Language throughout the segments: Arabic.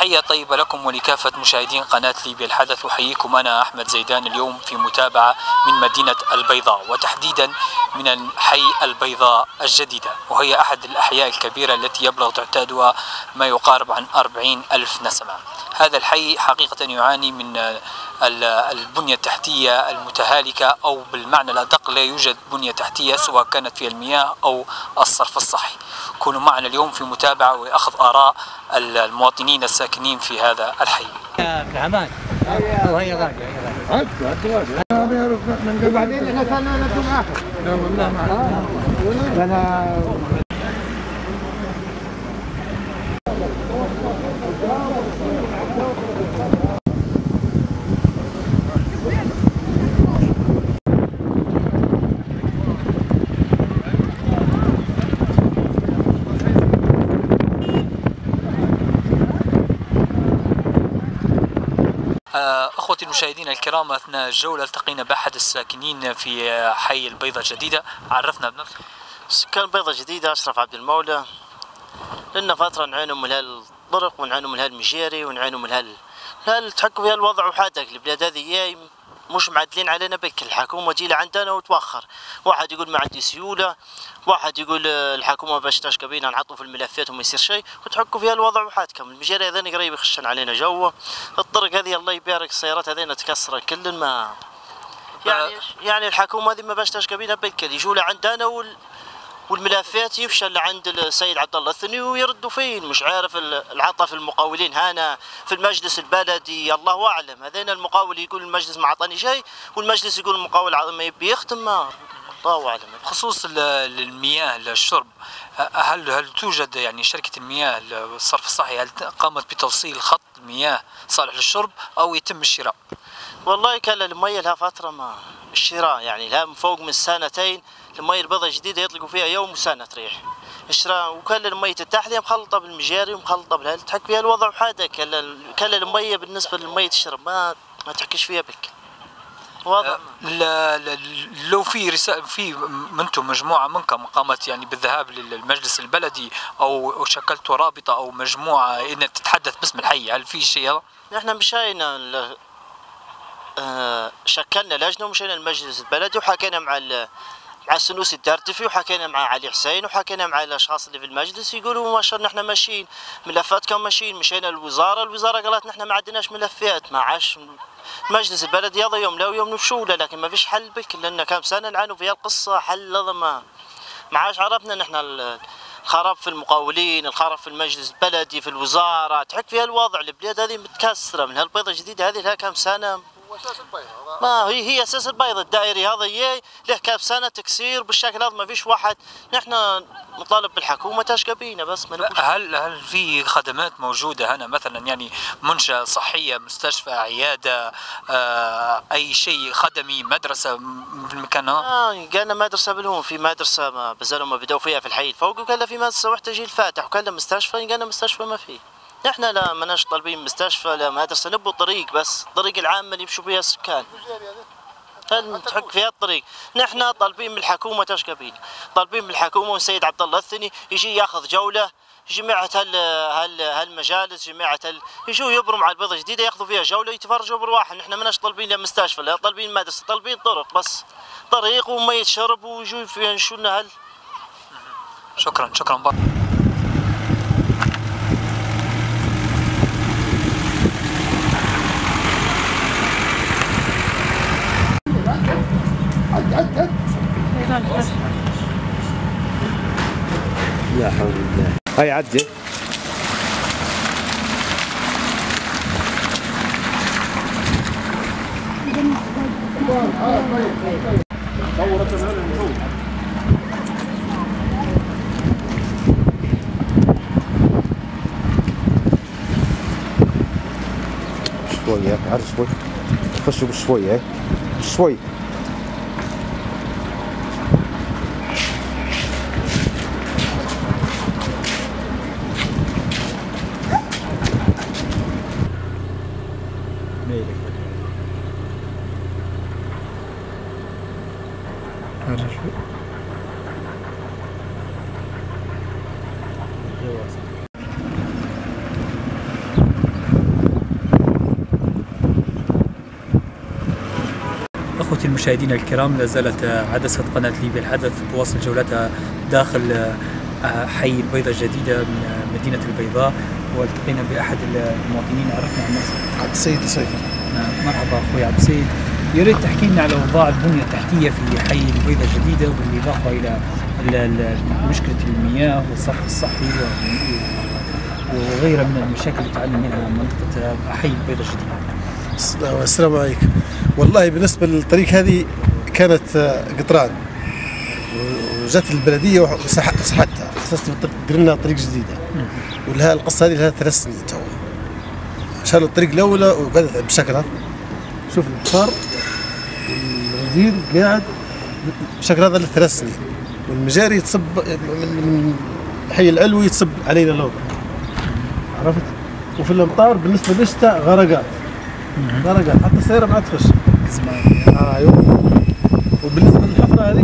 تحية طيبة لكم ولكافة مشاهدين قناة ليبيا الحدث. أحييكم أنا أحمد زيدان اليوم في متابعة من مدينة البيضاء وتحديدا من حي البيضاء الجديدة وهي أحد الأحياء الكبيرة التي يبلغ تعدادها ما يقارب عن أربعين ألف نسمة. هذا الحي حقيقة يعاني من ال- البنية التحتية المتهالكة أو بالمعنى الأدق لا يوجد بنية تحتية سواء كانت في المياه أو الصرف الصحي. كونوا معنا اليوم في متابعة وأخذ آراء المواطنين الساكنين في هذا الحي. ما أنا أخوتي المشاهدين الكرام أثناء الجولة التقينا بأحد الساكنين في حي البيضة الجديدة. عرفنا بنفسك. سكان بيضة جديدة أشرف عبد المولى. لنا فترة نعانوا من هالطرق ونعانوا من هالمجيري ونعانوا من هال هالتحكم في هالوضع وحدك البلاد هذه مش معدلين علينا بك. الحكومة تجي لعندنا وتوخر. واحد يقول ما عندي سيولة. واحد يقول آه، الحكومة باش تشكى بينا نحطوا في الملفات وما يصير شيء. وتحكوا في هالوضع وحدكم المجيري هذين قريب يخشن علينا جوا. الطرق هذه الله يبارك السيارات هذين تكسر كل ما. يعني يعني الحكومة هذه ما باش تشكى بينا بالكل يجوا لعندنا وال والملفات يفشل لعند السيد عبد الله الثاني ويردوا فين؟ مش عارف ال- العطا في المقاولين. هنا في المجلس البلدي الله أعلم. هذين المقاول يقول المجلس ما عطاني شيء والمجلس يقول المقاول ما يبي يختم الله أعلم. بخصوص ال- المياه الشرب هل هل توجد يعني شركة المياه الصرف الصحي؟ هل قامت بتوصيل خط مياه صالح للشرب أو يتم الشراء؟ والله كان المية لها فترة ما الشراء يعني لها من فوق من سنتين المية البيضة الجديدة يطلقوا فيها يوم وسنة تريح الشراء وكان المية التحلية مخلطة بالمجاري ومخلطة بالهل تحك فيها الوضع كان كان المية بالنسبة للمية الشرب ما ما تحكيش فيها بك. وضع لا لا لو في رسالة في منتم مجموعة منكم قامت يعني بالذهاب للمجلس البلدي أو شكلتوا رابطة أو مجموعة إن تتحدث باسم الحي هل في شيء هذا؟ نحن مشينا شكلنا لجنة ومشينا المجلس البلدي وحكينا مع مع السنوسي الدردفي وحكينا مع علي حسين وحكينا مع الأشخاص اللي في المجلس يقولوا ما شاء نحن ماشيين ملفاتكم ماشيين مشينا الوزاره الوزارة قالت نحن ما عندناش ملفات ما عاش المجلس البلدي هذا يوم لا ويوم نمشوا لكن ما فيش حل بك لأن كم سنة نعانوا في القصة حل ما ما عاش عرفنا نحن ال- الخراب في المقاولين الخراب في المجلس البلدي في الوزارة تحك فيها الوضع البلاد هذه متكسرة من هالبيضة الجديدة هذه لها كم سنة؟ ما هي هي أساس البيض الدائري هذا. يي له كم سنة تكسير بالشكل هذا ما فيش واحد. نحن نطالب بالحكومة تشقى بينا بس ما هل هل في خدمات موجودة هنا؟ مثلا يعني منشأة صحية مستشفى عيادة آه أي شيء خدمي مدرسة م- في المكان هذا؟ آه قالنا مدرسة بالهون. في مدرسة ما بزالوا ما بدأوا فيها في الحي الفوق وقال في مدرسة واحدة جيل فاتح وكان له مستشفى قالنا مستشفى ما فيه. نحن لا ماناش طالبين مستشفى لا مدرسة نبوا طريق بس الطريق العام اللي يمشوا فيها السكان. هل تحك فيها الطريق؟ نحن طالبين من الحكومة تشقى بينا طالبين من الحكومة والسيد عبد الله الثاني يجي ياخذ جولة جماعة هال هال هالمجالس جماعة هال يجوا يبروا مع البيضة الجديدة ياخذوا فيها جولة يتفرجوا برواحهم. نحن ماناش طالبين لا مستشفى لا طالبين مدرسة طالبين طرق بس. طريق ومية شرب ويجوا فيها نشونا هال. شكرا شكرا. بارك. لا حول الله هاي عدي شوية عرف شوي. خشوا بشوية. المشاهدين الكرام لا زالت عدسة قناة ليبيا الحدث تواصل جولتها داخل آه، حي البيضة الجديدة من مدينة البيضاء. والتقينا بأحد المواطنين عرفنا عن نفسك عبد السيد الصيفي نعم، مرحبا أخوي عبد السيد. يا ريت تحكي لنا على أوضاع البنية التحتية في حي البيضة الجديدة بالإضافة إلى ال- ال- مشكلة المياه والصرف الصحي وغيرها من المشاكل اللي تعاني منها منطقة حي البيضة الجديدة. السلام عليكم. والله بالنسبة للطريق هذه كانت آه، قطران. وجت البلديه وسح- وسحتها أساس لنا طريق جديدة. ولها القصة هذه لها ثلاث سنين تو. شالوا الطريق الأولى وقعدت بالشكل هذا شوف البخار الوزير قاعد بالشكل هذا لثلاث سنين. والمجاري يتصب من الحي العلوي يتصب علينا لو. عرفت؟ وفي الأمطار بالنسبة للشتاء غرقات؟ غرقات حتى السيارة ما عاد تخش. زمان آه أيوه. وبالنسبة للحفرة هذه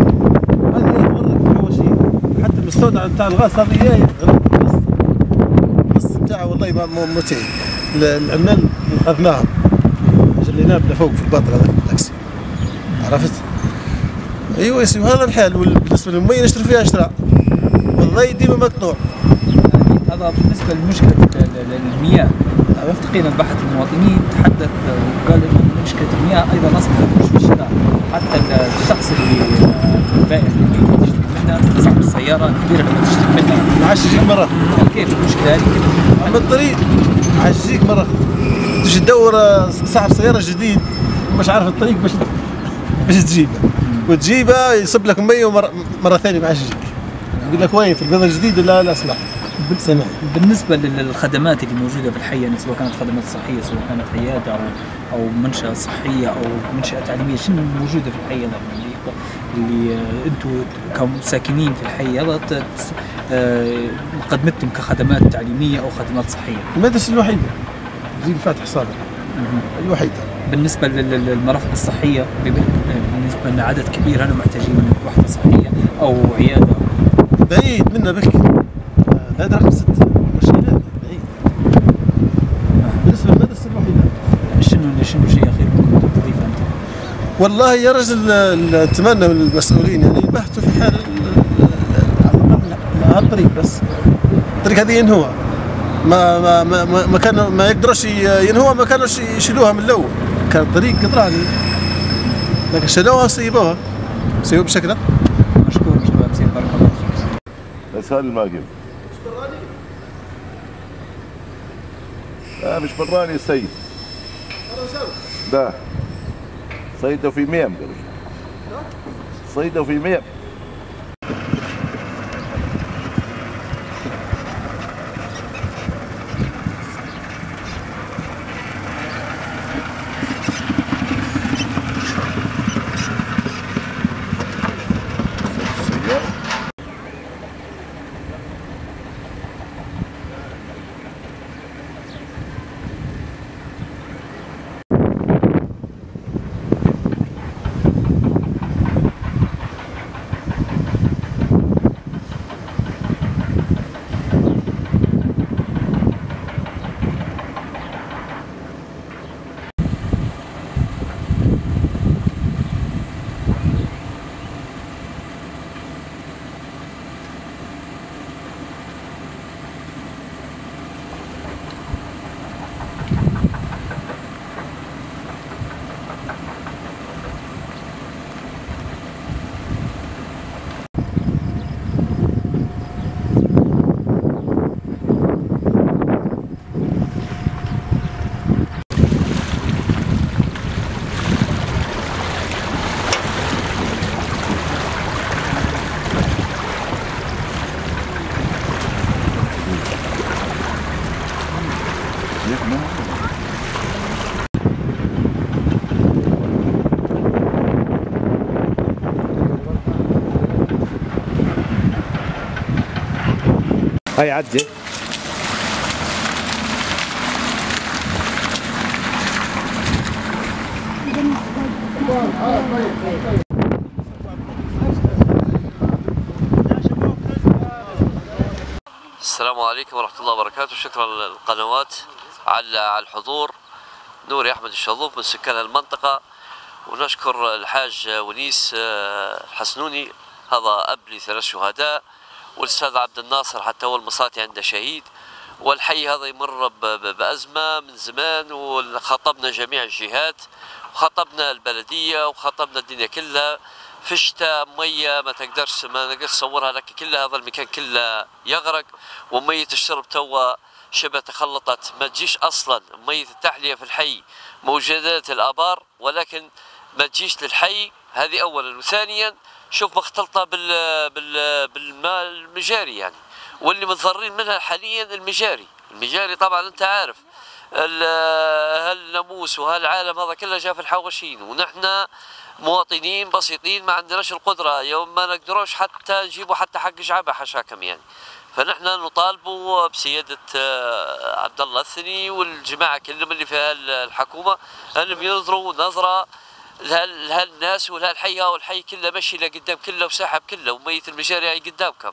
هذه هي تغرق في أول شيء. حتى المستودع بتاع الغاز هذه هي بس بتاعها والله ما مو متعب ال- العمال اللي اخذناهم جليناه لفوق في الباطل هذا بالعكس عرفت؟ أيوه يا وهذا الحال. وبالنسبة للمي نشتري فيها اشتراء والله ديما مقطوع هذا بالنسبة لمشكله ال- ال- المياه التقينا بأحد المواطنين. تحدث وقال إنه مشكله المياه أيضا اصبحت مش في الشارع حتى ال- الشخص اللي البائع اللي تشتكي منه صاحب السيارة الكبيرة لما تشتكي منها. عاش يجيك مرة. كيف المشكلة هذه؟ كيف أما الطريق عاجيك مرة. تجي تدور صاحب سيارة جديد مش عارف الطريق باش باش تجيبه. وتجيبه يصب لك مية ومره مرة ثانية ما عادش يجيك يقول لك وين؟ في البلد الجديد لا؟ لا اسمع بالنسبة لل- للخدمات اللي موجودة في الحي يعني سواء كانت خدمات صحية سواء كانت عيادة أو أو منشأة صحية أو منشأة تعليمية شنو موجودة في الحي هذا اللي اللي آه، أنتم كساكنين في الحي هذا آه، قدمتم كخدمات تعليمية أو خدمات صحية. المدرسة الوحيدة. زين فاتح صالح الوحيدة. بالنسبة لل- لل- للمرافق الصحية بم- بالنسبة لنا عدد كبير هنا محتاجين وحده صحية أو عيادة؟ بعيد منا آه، هذا رقم ستة. مش هنا، بعيد. بالنسبة للمدرسه الوحيده شنو شنو شيء اخير ممكن تضيفه أنت؟ والله يا رجل نتمنى من المسؤولين يعني يبحثوا في حال ال- ال- على الطريق بس. الطريق هذه ينهوها ما ما ما ما, ما كانوا ما يقدروش ينهوها ما كانوش يشيلوها من الأول. كان الطريق قطراني لكن شالوها سيبوها سيبوها بشكل مشكور مشكور. سيد بارك الله فيك. بس هذا الماقف لا مش براني السيد. لا صيده في ميم. قالوا صيده في ميم. هاي عدي. السلام عليكم ورحمة الله وبركاته. شكرا للقنوات على الحضور. نوري أحمد الشظوف من سكان المنطقة. ونشكر الحاج ونيس آه، الحسنوني. هذا أب لثلاث شهداء. والأستاذ عبد الناصر حتى هو المصاتي عنده شهيد والحي هذا يمر ب- ب- بأزمة من زمان وخاطبنا جميع الجهات وخاطبنا البلدية وخاطبنا الدنيا كلها. في شتاء مية ما تقدرش ما نقدرش تصورها لك كلها هذا المكان كله يغرق ومية الشرب توا شبه تخلطت. ما تجيش أصلا. مية التحلية في الحي موجودات الآبار ولكن ما تجيش للحي هذه اولا. وثانيا شوف مختلطة بال بال بالماء المجاري يعني. واللي متضررين منها حاليا المجاري. المجاري طبعا أنت عارف. ال- هالناموس وهالعالم هذا كله جاء في الحواشين. ونحن مواطنين بسيطين ما عندناش القدرة. يوم ما نقدروش حتى نجيبوا حتى حق جعبة حشاكم يعني. فنحن نطالبوا بسيادة آه، عبد الله الثني والجماعة كلهم اللي في هالحكومة أنهم ينظروا نظرة لهالناس ولهالحي والحي كله مشي لقدام كله وساحب كله وميت المجاري هاي قدامكم.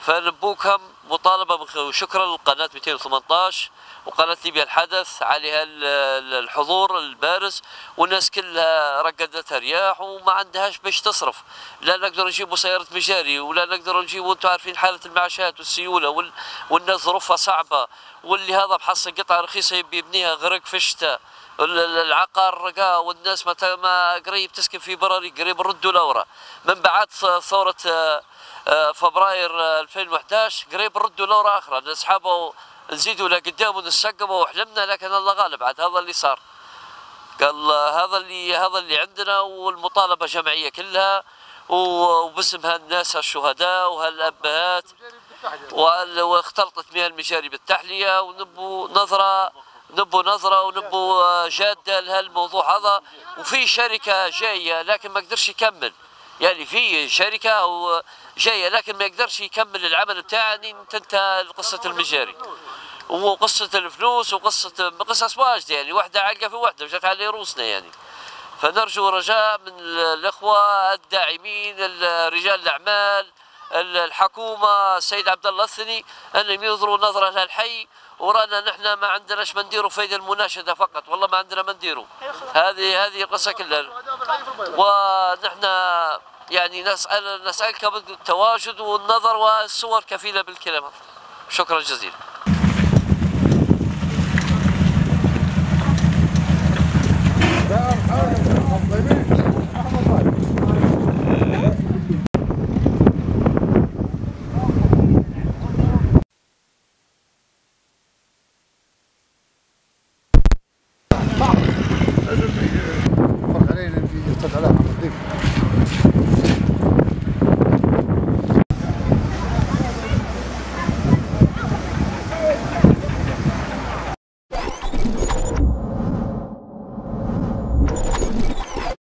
فنبوكم مطالبة بخ- وشكرا للقناة 218 وقناة ليبيا الحدث عليها ال- ال- الحضور البارز والناس كلها رقدتها رياح وما عندهاش باش تصرف. لا نقدر نجيبوا سيارة مجاري ولا نقدر نجيبوا أنتم عارفين حالة المعاشات والسيولة وال... والناس ظروفها صعبة واللي هذا محصل قطعة رخيصة يبي يبنيها غرق في الشتاء. ال- ال- العقار رقاء والناس ما قريب تسكن في براري قريب ردوا لورا. من بعد ث- ثورة آه، آه، فبراير آه، 2011 قريب ردوا لورا أخرى نسحبوا نزيدوا لقدام ونسقموا وحلمنا لكن الله غالب عاد. هذا اللي صار. قال آه، هذا اللي هذا اللي عندنا والمطالبة جمعية كلها وباسم هالناس الشهداء وهالأبهات واختلطت مياه المجاري بالتحلية ونبوا نظرة نبوا نظرة ونبوا آه، جادة لهالموضوع هذا. وفي شركة جاية لكن ما قدرش يكمل. يعني في شركة أو جاية لكن ما يقدرش يكمل العمل بتاعه. تنتهى قصة المجاري. وقصة الفلوس وقصة قصص واجدة. يعني واحدة علقه في واحدة جت على روسنا يعني. فنرجو رجاء من الإخوة الداعمين ال- رجال الأعمال ال- الحكومة السيد عبد الله الثني انهم ينظروا نظرة للحي. ورانا نحن ما عندناش ما نديروا فايدة المناشدة فقط والله ما عندنا ما نديروا هذه هذه القصة كلها. ونحن يعني نسال نسألك بالتواجد والنظر والصور كفيلة بالكلام. شكرا جزيلا.